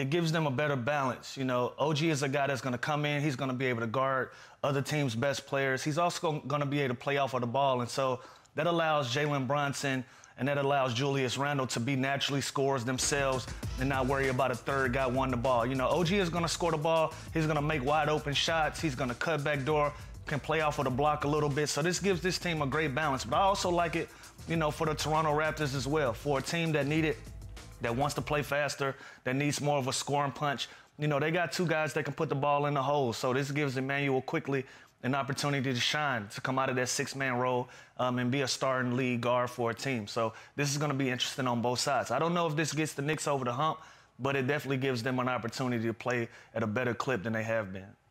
it gives them a better balance. You know, OG is a guy that's going to come in. He's going to be able to guard other teams' best players. He's also going to be able to play off of the ball, and so that allows Jalen Brunson and that allows Julius Randle to be naturally scorers themselves and not worry about a third guy wanting the ball. You know, OG is going to score the ball. He's going to make wide open shots. He's going to cut back door, can play off of the block a little bit. So this gives this team a great balance. But I also like it, you know, for the Toronto Raptors as well. For a team that need it, that wants to play faster, that needs more of a scoring punch. You know, they got two guys that can put the ball in the hole. So this gives Immanuel Quickley an opportunity to shine, to come out of that six man role um, and be a starting lead guard for a team. So this is going to be interesting on both sides. I don't know if this gets the Knicks over the hump, but it definitely gives them an opportunity to play at a better clip than they have been.